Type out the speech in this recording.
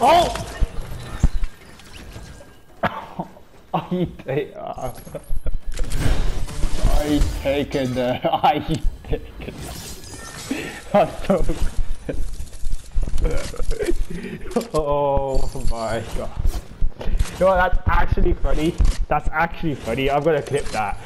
Oh! I take. it. I taken there. I taken. That's so. oh my god. You know that's actually funny. That's actually funny. I'm gonna clip that.